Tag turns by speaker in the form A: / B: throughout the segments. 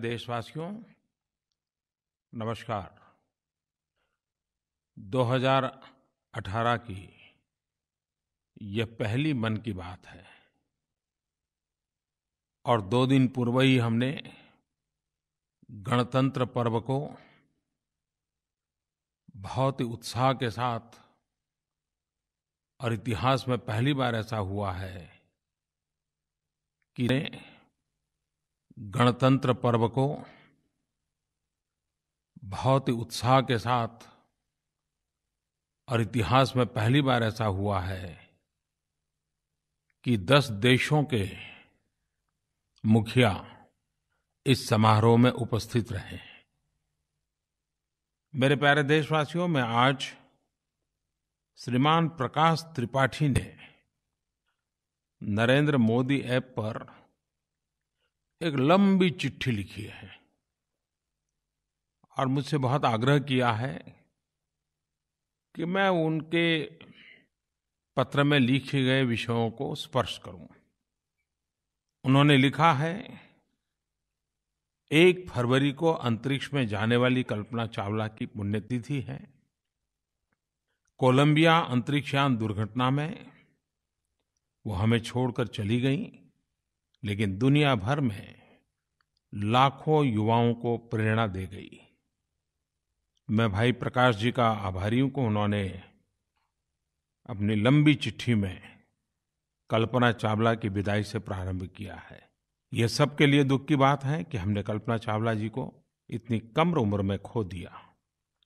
A: देशवासियों, नमस्कार। 2018 की यह पहली मन की बात है। और दो दिन पूर्व ही हमने गणतंत्र पर्व को बहुत ही उत्साह के साथ और इतिहास में पहली बार ऐसा हुआ है कि गणतंत्र पर्व को बहुत ही उत्साह के साथ और इतिहास में पहली बार ऐसा हुआ है कि दस देशों के मुखिया इस समारोह में उपस्थित रहे। मेरे प्यारे देशवासियों, मैं आज श्रीमान प्रकाश त्रिपाठी ने नरेंद्र मोदी ऐप पर एक लंबी चिट्ठी लिखी है और मुझसे बहुत आग्रह किया है कि मैं उनके पत्र में लिखे गए विषयों को स्पर्श करूँ। उन्होंने लिखा है, एक फरवरी को अंतरिक्ष में जाने वाली कल्पना चावला की पुण्यतिथि है। कोलंबिया अंतरिक्षयान दुर्घटना में वो हमें छोड़कर चली गई। लेकिन दुनिया भर में लाखों युवाओं को प्रेरणा दे गई। मैं भाई प्रकाश जी का आभारी हूँ कि उन्होंने अपनी लंबी चिट्ठी में कल्पना चावला की विदाई से प्रारंभ किया है। यह सबके लिए दुख की बात है कि हमने कल्पना चावला जी को इतनी कम उम्र में खो दिया।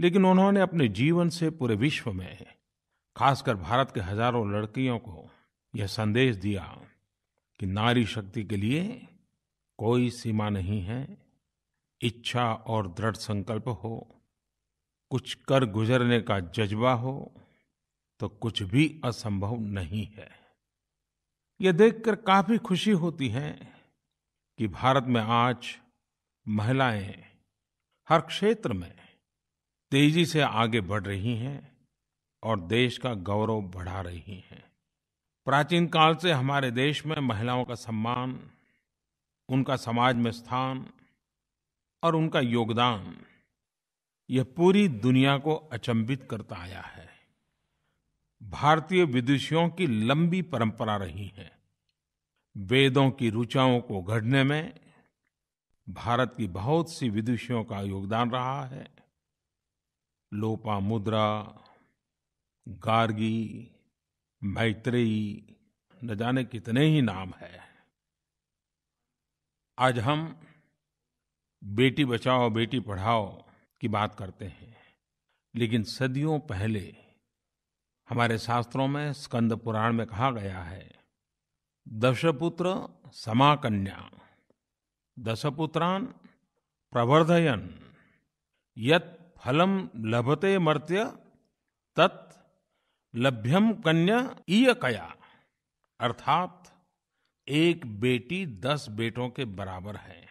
A: लेकिन उन्होंने अपने जीवन से पूरे विश्व में, खासकर भारत के हज़ारों लड़कियों को यह संदेश दिया कि नारी शक्ति के लिए कोई सीमा नहीं है, इच्छा और दृढ़ संकल्प हो, कुछ कर गुजरने का जज्बा हो तो कुछ भी असंभव नहीं है। ये देखकर काफ़ी खुशी होती है कि भारत में आज महिलाएँ हर क्षेत्र में तेज़ी से आगे बढ़ रही हैं और देश का गौरव बढ़ा रही हैं। प्राचीन काल से हमारे देश में महिलाओं का सम्मान, उनका समाज में स्थान और उनका योगदान, यह पूरी दुनिया को अचंभित करता आया है। भारतीय विदुषियों की लंबी परंपरा रही है। वेदों की रुचाओं को गढ़ने में भारत की बहुत सी विदुषियों का योगदान रहा है। लोपा मुद्रा गार्गी मैत्रेयी न जाने कितने ही नाम है। आज हम बेटी बचाओ, बेटी पढ़ाओ की बात करते हैं, लेकिन सदियों पहले हमारे शास्त्रों में स्कंद पुराण में कहा गया है, दशपुत्र समाकन्या, दशपुत्रान प्रवर्धयन, यत फलम लभते मर्त्य तत् लभ्यम कन्या ईय कया। अर्थात, एक बेटी दस बेटों के बराबर है।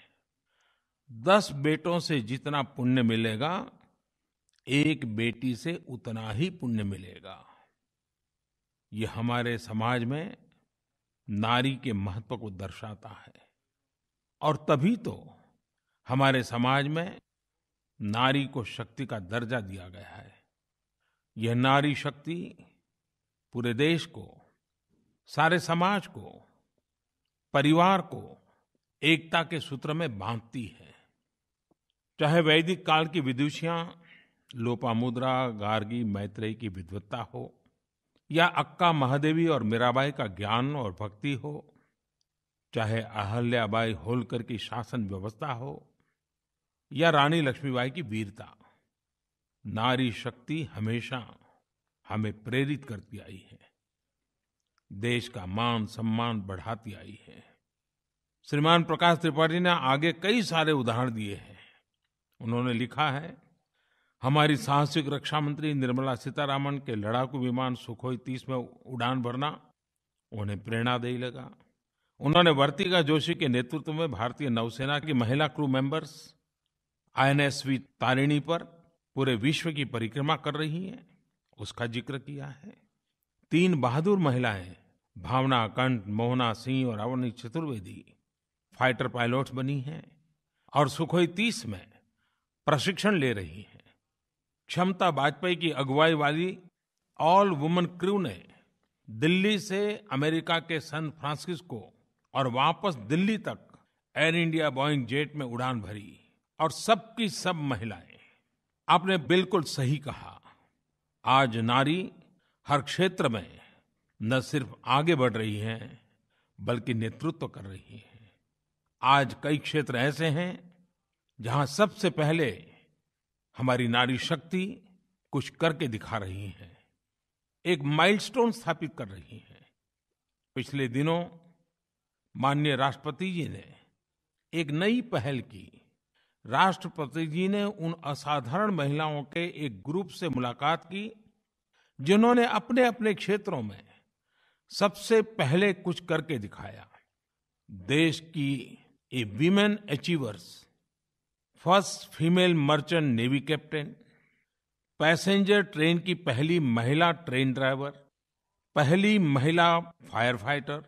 A: दस बेटों से जितना पुण्य मिलेगा, एक बेटी से उतना ही पुण्य मिलेगा। ये हमारे समाज में नारी के महत्व को दर्शाता है। और तभी तो हमारे समाज में नारी को शक्ति का दर्जा दिया गया है। यह नारी शक्ति पूरे देश को, सारे समाज को, परिवार को एकता के सूत्र में बांधती है। चाहे वैदिक काल की विदुषियाँ लोपामुद्रा गार्गी, मैत्रेयी की विद्वत्ता हो, या अक्का महादेवी और मीराबाई का ज्ञान और भक्ति हो, चाहे अहल्याबाई होलकर की शासन व्यवस्था हो, या रानी लक्ष्मीबाई की वीरता, नारी शक्ति हमेशा हमें प्रेरित करती आई है। देश का मान सम्मान बढ़ाती आई है। श्रीमान प्रकाश त्रिपाठी ने आगे कई सारे उदाहरण दिए हैं। उन्होंने लिखा है, हमारी साहसिक रक्षा मंत्री निर्मला सीतारामन के लड़ाकू विमान सुखोई तीस में उड़ान भरना उन्हें प्रेरणा दे लगा। उन्होंने वर्तिका जोशी के नेतृत्व में भारतीय नौसेना की महिला क्रू मेंबर्स, आईएनएसवी तारिणी पर पूरे विश्व की परिक्रमा कर रही हैं। उसका ज़िक्र किया है। तीन बहादुर महिलाएँ, भावना, कंठ, मोहना, सिंह और अवनी चतुर्वेदी, फाइटर पायलट्स बनी हैं और सुखोई 30 में प्रशिक्षण ले रही हैं। क्षमता वाजपेयी की अगुवाई वाली ऑल वुमेन क्रू ने दिल्ली से अमेरिका के सैन फ्रांसिस्को और वापस दिल्ली तक एयर इंडिया बोइंग जेट में उड़ान भरी और सबकी सब महिलाएँ। आपने बिल्कुल सही कहा। आज नारी हर क्षेत्र में न सिर्फ़ आगे बढ़ रही है, बल्कि नेतृत्व कर रही है। आज कई क्षेत्र ऐसे हैं जहाँ सबसे पहले हमारी नारी शक्ति कुछ करके दिखा रही है, एक माइलस्टोन स्थापित कर रही है। पिछले दिनों माननीय राष्ट्रपति जी ने एक नई पहल की। राष्ट्रपति जी ने उन असाधारण महिलाओं के एक ग्रुप से मुलाकात की, जिन्होंने अपने अपने क्षेत्रों में सबसे पहले कुछ करके दिखाया। देश की a women achievers, first female merchant navy captain, passenger train की पहली महिला ट्रेन ड्राइवर, पहली महिला फायर फाइटर,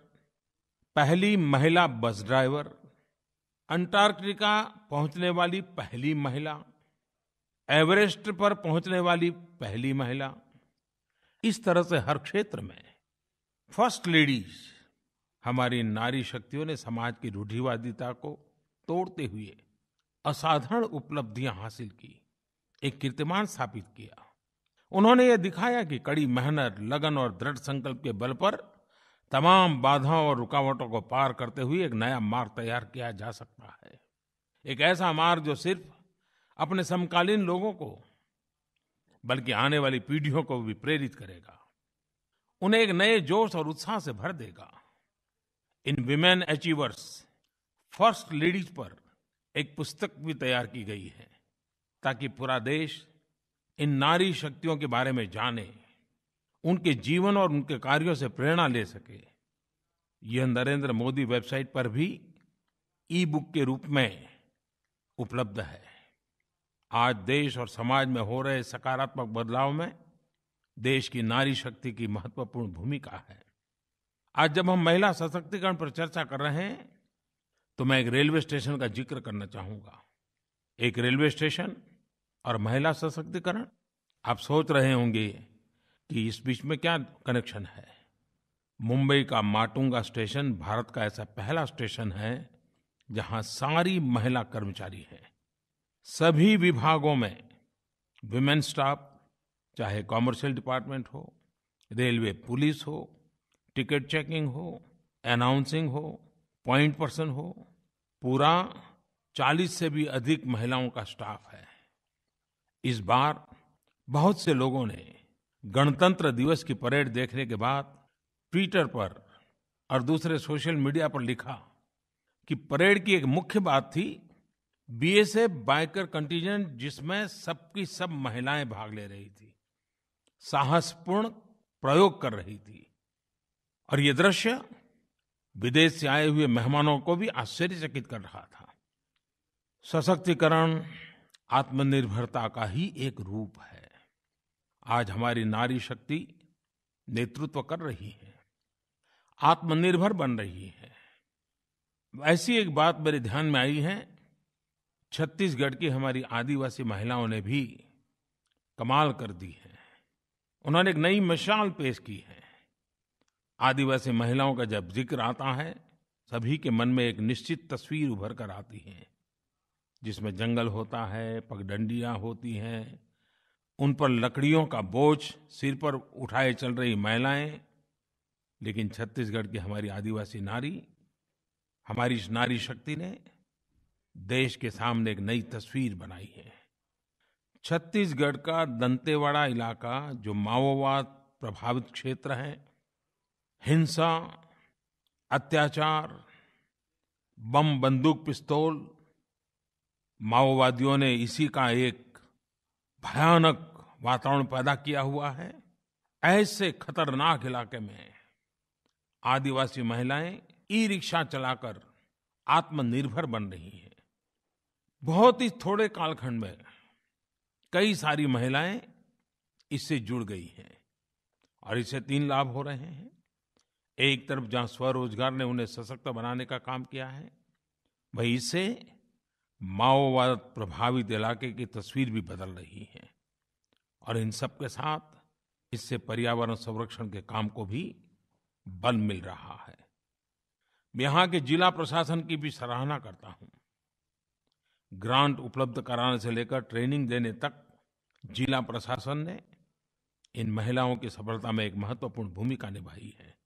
A: पहली महिला बस ड्राइवर अंटार्कटिका पहुँचने वाली पहली महिला, एवरेस्ट पर पहुँचने वाली पहली महिला, इस तरह से हर क्षेत्र में फ़र्स्ट लेडीज़ हमारी नारी शक्तियों ने समाज की रूढ़िवादिता को तोड़ते हुए असाधारण उपलब्धियाँ हासिल की, एक कीर्तिमान स्थापित किया। उन्होंने यह दिखाया कि कड़ी मेहनत, लगन और दृढ़ संकल्प के बल पर तमाम बाधाओं और रुकावटों को पार करते हुए एक नया मार्ग तैयार किया जा सकता है। एक ऐसा मार्ग जो सिर्फ़ अपने समकालीन लोगों को, बल्कि आने वाली पीढ़ियों को भी प्रेरित करेगा। उन्हें एक नए जोश और उत्साह से भर देगा। इन विमेन अचीवर्स फ़र्स्ट लेडीज़ पर एक पुस्तक भी तैयार की गई है, ताकि पूरा देश इन नारी शक्तियों के बारे में जाने उनके जीवन और उनके कार्यों से प्रेरणा ले सके। यह नरेंद्र मोदी वेबसाइट पर भी ई बुक के रूप में उपलब्ध है। आज देश और समाज में हो रहे सकारात्मक बदलाव में देश की नारी शक्ति की महत्वपूर्ण भूमिका है। आज जब हम महिला सशक्तिकरण पर चर्चा कर रहे हैं तो मैं एक रेलवे स्टेशन का ज़िक्र करना चाहूँगा। एक रेलवे स्टेशन और महिला सशक्तिकरण, आप सोच रहे होंगे कि इस बीच में क्या कनेक्शन है? मुंबई का माटुंगा स्टेशन भारत का ऐसा पहला स्टेशन है जहाँ सारी महिला कर्मचारी हैं। सभी विभागों में विमेन स्टाफ चाहे कॉमर्शियल डिपार्टमेंट हो रेलवे पुलिस हो टिकट चेकिंग हो अनाउंसिंग हो पॉइंट पर्सन हो, पूरा 40 से भी अधिक महिलाओं का स्टाफ है। इस बार बहुत से लोगों ने गणतंत्र दिवस की परेड देखने के बाद ट्विटर पर और दूसरे सोशल मीडिया पर लिखा कि परेड की एक मुख्य बात थी बीएसएफ बाइकर कंटीजेंट जिसमें सबकी सब महिलाएँ भाग ले रही थी, साहसपूर्ण प्रयोग कर रही थी। और ये दृश्य विदेश से आए हुए मेहमानों को भी आश्चर्यचकित कर रहा था। सशक्तिकरण, आत्मनिर्भरता का ही एक रूप है। आज हमारी नारी शक्ति नेतृत्व कर रही है, आत्मनिर्भर बन रही है। ऐसी एक बात मेरे ध्यान में आई है, छत्तीसगढ़ की हमारी आदिवासी महिलाओं ने भी कमाल कर दी है। उन्होंने एक नई मिसाल पेश की है। आदिवासी महिलाओं का जब ज़िक्र आता है, सभी के मन में एक निश्चित तस्वीर उभर कर आती है, जिसमें जंगल होता है, पगडंडियाँ होती हैं उन पर लकड़ियों का बोझ सिर पर उठाए चल रही महिलाएँ, लेकिन छत्तीसगढ़ की हमारी आदिवासी नारी, हमारी इस नारी शक्ति ने देश के सामने एक नई तस्वीर बनाई है। छत्तीसगढ़ का दंतेवाड़ा इलाका, जो माओवाद प्रभावित क्षेत्र है, हिंसा, अत्याचार, बम बंदूक पिस्तौल, माओवादियों ने इसी का एक भयानक वातावरण पैदा किया हुआ है। ऐसे खतरनाक इलाके में आदिवासी महिलाएँ ई रिक्शा चलाकर आत्मनिर्भर बन रही हैं। बहुत ही थोड़े कालखंड में कई सारी महिलाएँ इससे जुड़ गई हैं और इससे तीन लाभ हो रहे हैं। एक तरफ़ जहाँ स्वरोजगार ने उन्हें सशक्त बनाने का काम किया है, वही इससे माओवाद प्रभावित इलाके की तस्वीर भी बदल रही है। और इन सब के साथ इससे पर्यावरण संरक्षण के काम को भी बल मिल रहा है। यहाँ के जिला प्रशासन की भी सराहना करता हूँ। ग्रांट उपलब्ध कराने से लेकर ट्रेनिंग देने तक जिला प्रशासन ने इन महिलाओं की सफलता में एक महत्वपूर्ण भूमिका निभाई है।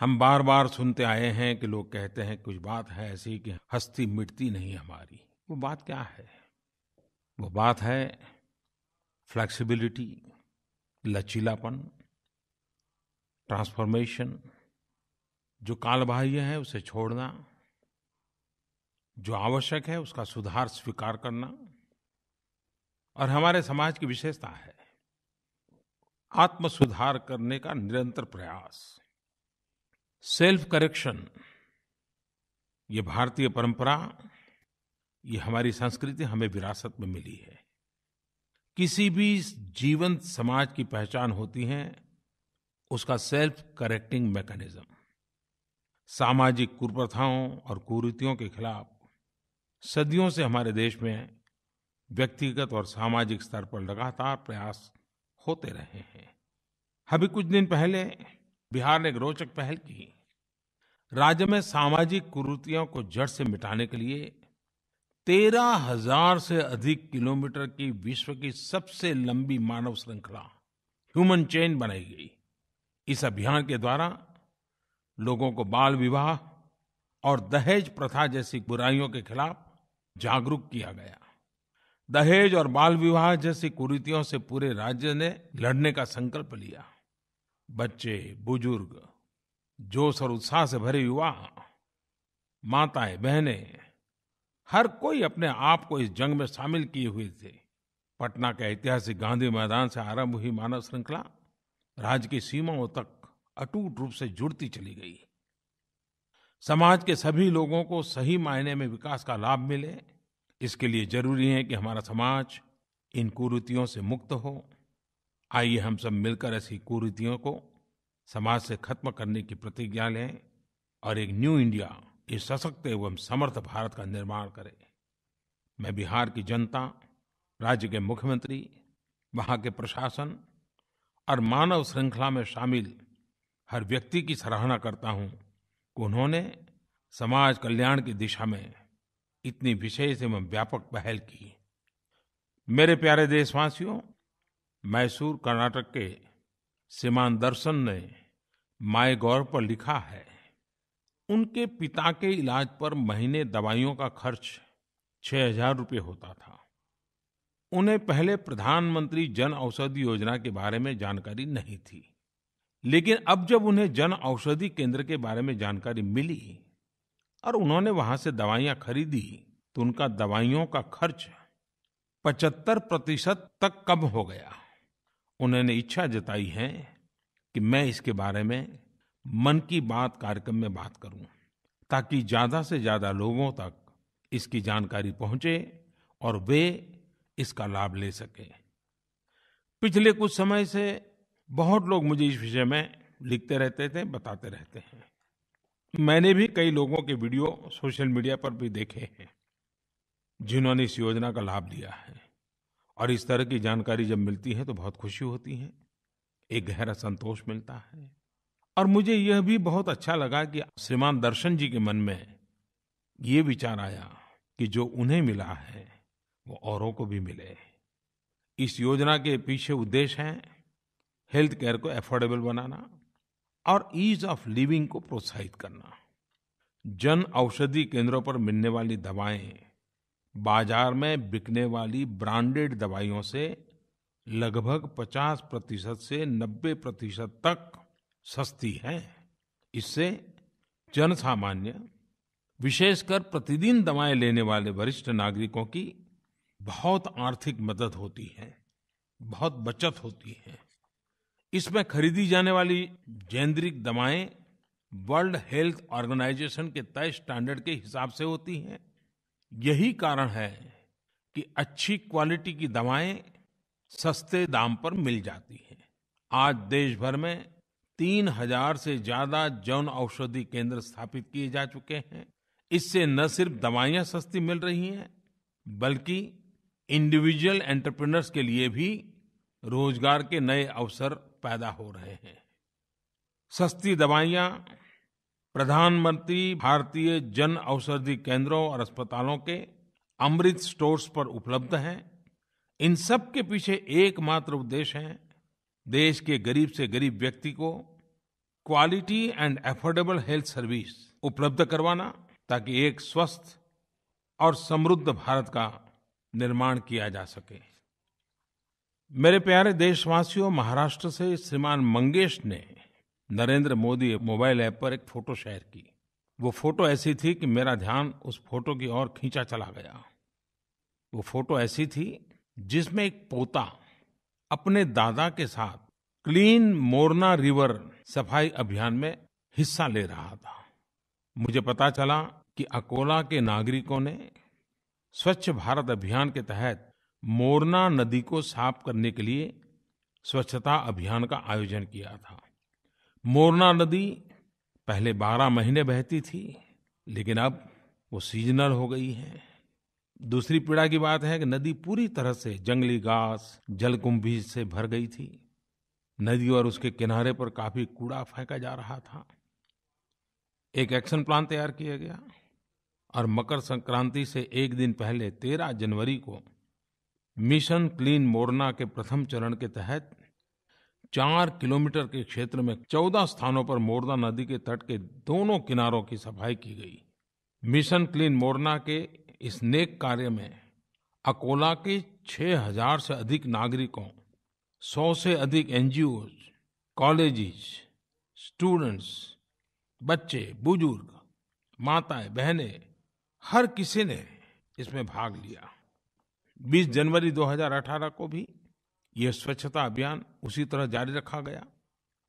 A: हम बार बार सुनते आए हैं कि लोग कहते हैं, कुछ बात है ऐसी कि हस्ती मिटती नहीं हमारी। वो बात क्या है? वो बात है फ्लेक्सिबिलिटी, लचीलापन, ट्रांसफॉर्मेशन, जो कालबाह्य है उसे छोड़ना, जो आवश्यक है उसका सुधार स्वीकार करना, और हमारे समाज की विशेषता है आत्म सुधार करने का निरंतर प्रयास। सेल्फ करेक्शन ये भारतीय परंपरा, ये हमारी संस्कृति हमें विरासत में मिली है। किसी भी जीवंत समाज की पहचान होती है उसका सेल्फ करेक्टिंग मैकेनिज्म। सामाजिक कुप्रथाओं और कुरीतियों के खिलाफ सदियों से हमारे देश में व्यक्तिगत और सामाजिक स्तर पर लगातार प्रयास होते रहे हैं। अभी कुछ दिन पहले बिहार ने एक रोचक पहल की। राज्य में सामाजिक कुरीतियों को जड़ से मिटाने के लिए तेरह हज़ार से अधिक किलोमीटर की विश्व की सबसे लंबी मानव श्रृंखला ह्यूमन चेन बनाई गई। इस अभियान के द्वारा लोगों को बाल विवाह और दहेज प्रथा जैसी बुराइयों के खिलाफ जागरूक किया गया। दहेज और बाल विवाह जैसी कुरीतियों से पूरे राज्य ने लड़ने का संकल्प लिया। बच्चे, बुज़ुर्ग जोश और उत्साह से भरे युवा, माताएँ, बहनें, हर कोई अपने आप को इस जंग में शामिल किए हुए थे। पटना के ऐतिहासिक गांधी मैदान से आरंभ हुई मानव श्रृंखला राज्य की सीमाओं तक अटूट रूप से जुड़ती चली गई। समाज के सभी लोगों को सही मायने में विकास का लाभ मिले। इसके लिए ज़रूरी है कि हमारा समाज इन कुरीतियों से मुक्त हो। आइए हम सब मिलकर ऐसी कुरीतियों को समाज से खत्म करने की प्रतिज्ञा लें और एक न्यू इंडिया इस सशक्त एवं समर्थ भारत का निर्माण करें। मैं बिहार की जनता, राज्य के मुख्यमंत्री, वहाँ के प्रशासन और मानव श्रृंखला में शामिल हर व्यक्ति की सराहना करता हूँ कि उन्होंने समाज कल्याण की दिशा में इतनी विशेष एवं व्यापक पहल की। मेरे प्यारे देशवासियों मैसूर कर्नाटक के श्रीमान दर्शन ने माय गौर पर लिखा है, उनके पिता के इलाज पर महीने दवाइयों का खर्च छह हज़ार रुपये होता था। उन्हें पहले प्रधानमंत्री जन औषधि योजना के बारे में जानकारी नहीं थी, लेकिन अब जब उन्हें जन औषधि केंद्र के बारे में जानकारी मिली और उन्होंने वहाँ से दवाइयाँ खरीदी तो उनका दवाइयों का खर्च पचहत्तर प्रतिशत तक कम हो गया। उन्होंने इच्छा जताई है कि मैं इसके बारे में मन की बात कार्यक्रम में बात करूँ, ताकि ज़्यादा से ज़्यादा लोगों तक इसकी जानकारी पहुँचे और वे इसका लाभ ले सकें। पिछले कुछ समय से बहुत लोग मुझे इस विषय में लिखते रहते थे, बताते रहते हैं। मैंने भी कई लोगों के वीडियो सोशल मीडिया पर भी देखे हैं, जिन्होंने इस योजना का लाभ लिया है। और इस तरह की जानकारी जब मिलती है तो बहुत खुशी होती है, एक गहरा संतोष मिलता है। और मुझे यह भी बहुत अच्छा लगा कि श्रीमान दर्शन जी के मन में ये विचार आया कि जो उन्हें मिला है, वो औरों को भी मिले। इस योजना के पीछे उद्देश्य है हेल्थ केयर को एफोर्डेबल बनाना और ईज ऑफ़ लिविंग को प्रोत्साहित करना। जन औषधि केंद्रों पर मिलने वाली दवाएँ बाज़ार में बिकने वाली ब्रांडेड दवाइयों से लगभग 50 प्रतिशत से 90 प्रतिशत तक सस्ती है। इससे जन सामान्य विशेषकर प्रतिदिन दवाएँ लेने वाले वरिष्ठ नागरिकों की बहुत आर्थिक मदद होती है, बहुत बचत होती है। इसमें खरीदी जाने वाली जेनरिक दवाएँ वर्ल्ड हेल्थ ऑर्गेनाइजेशन के तय स्टैंडर्ड के हिसाब से होती हैं। यही कारण है कि अच्छी क्वालिटी की दवाएँ सस्ते दाम पर मिल जाती हैं। आज देश भर में तीन हज़ार से ज़्यादा जन औषधि केंद्र स्थापित किए जा चुके हैं। इससे न सिर्फ़ दवाइयाँ सस्ती मिल रही हैं, बल्कि इंडिविजुअल एंटरप्रेन्योर्स के लिए भी रोज़गार के नए अवसर पैदा हो रहे हैं। सस्ती दवाइयाँ प्रधानमंत्री भारतीय जन औषधि केंद्रों और अस्पतालों के अमृत स्टोर्स पर उपलब्ध हैं। इन सब के पीछे एकमात्र उद्देश्य है देश के गरीब से गरीब व्यक्ति को quality and affordable health service उपलब्ध करवाना, ताकि एक स्वस्थ और समृद्ध भारत का निर्माण किया जा सके। मेरे प्यारे देशवासियों, महाराष्ट्र से श्रीमान मंगेश ने नरेंद्र मोदी मोबाइल ऐप पर एक फ़ोटो शेयर की। वो फ़ोटो ऐसी थी कि मेरा ध्यान उस फ़ोटो की ओर खींचा चला गया। वो फ़ोटो ऐसी थी जिसमें एक पोता अपने दादा के साथ क्लीन मोरना रिवर सफ़ाई अभियान में हिस्सा ले रहा था। मुझे पता चला कि अकोला के नागरिकों ने स्वच्छ भारत अभियान के तहत मोरना नदी को साफ़ करने के लिए स्वच्छता अभियान का आयोजन किया था। मोरना नदी पहले 12 महीने बहती थी, लेकिन अब वो सीजनल हो गई है। दूसरी पीड़ा की बात है कि नदी पूरी तरह से जंगली घास, जलकुंभी से भर गई थी। नदी और उसके किनारे पर काफ़ी कूड़ा फेंका जा रहा था। एक एक्शन प्लान तैयार किया गया और मकर संक्रांति से एक दिन पहले 13 जनवरी को मिशन क्लीन मोरना के प्रथम चरण के तहत चार किलोमीटर के क्षेत्र में चौदह स्थानों पर मोरना नदी के तट के दोनों किनारों की सफ़ाई की गई। मिशन क्लीन मोरना के इस नेक कार्य में अकोला के छह हज़ार से अधिक नागरिकों, सौ से अधिक एनजीओ कॉलेजेस, स्टूडेंट्स, बच्चे, बुज़ुर्ग, माताएँ, बहनें, हर किसी ने इसमें भाग लिया। 20 जनवरी 2018 को भी यह स्वच्छता अभियान उसी तरह जारी रखा गया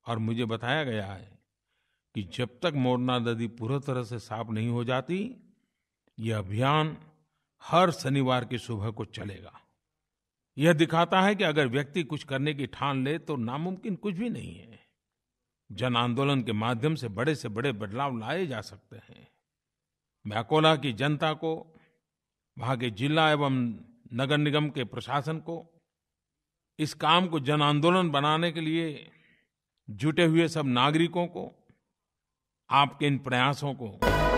A: और मुझे बताया गया है कि जब तक मोरना नदी पूरी तरह से साफ़ नहीं हो जाती यह अभियान हर शनिवार की सुबह को चलेगा। यह दिखाता है कि अगर व्यक्ति कुछ करने की ठान ले तो नामुमकिन कुछ भी नहीं है। जन आंदोलन के माध्यम से बड़े से बड़े बदलाव लाए जा सकते हैं। मैं अकोला की जनता को, वहाँ के जिला एवं नगर निगम के प्रशासन को इस काम को जन आंदोलन बनाने के लिए जुटे हुए सब नागरिकों को, आपके इन प्रयासों को